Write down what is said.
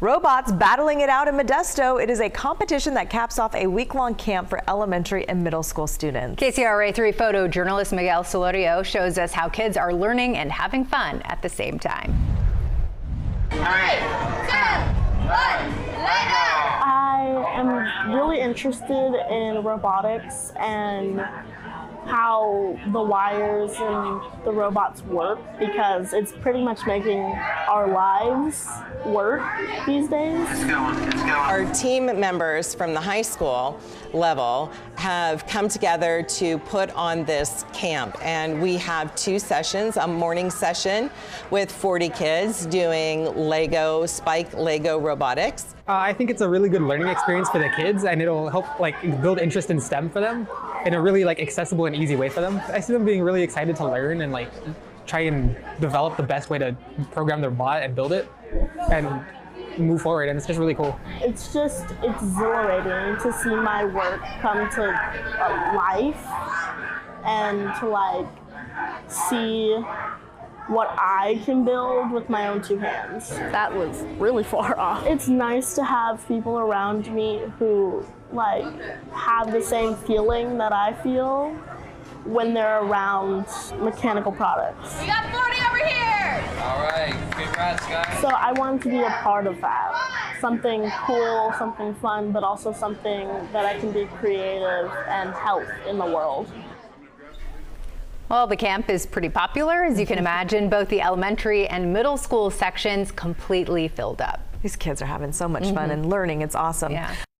Robots battling it out in Modesto. It is a competition that caps off a week-long camp for elementary and middle school students. KCRA 3 photojournalist Miguel Solorio shows us how kids are learning and having fun at the same time. Three, two, one, I am really interested in robotics and how the wires and the robots work because it's pretty much making our lives work these days. Our team members from the high school level have come together to put on this camp and we have two sessions, a morning session with 40 kids doing Lego, Spike Lego robotics. Uh, I think it's a really good learning experience for the kids and it'll help like build interest in STEM for them in a really like accessible and easy way for them. I see them being really excited to learn and like try and develop the best way to program their bot and build it and move forward and it's just really cool. It's just exhilarating to see my work come to life and to like see what I can build with my own two hands. That was really far off. It's nice to have people around me who like have the same feeling that I feel when they're around mechanical products. We got 40 over here! All right, congrats, guys. So I wanted to be a part of that. Something cool, something fun, but also something that I can be creative and help in the world. Well, the camp is pretty popular, as you can mm-hmm. imagine. Both the elementary and middle school sections completely filled up. These kids are having so much fun mm-hmm. and learning. It's awesome. Yeah.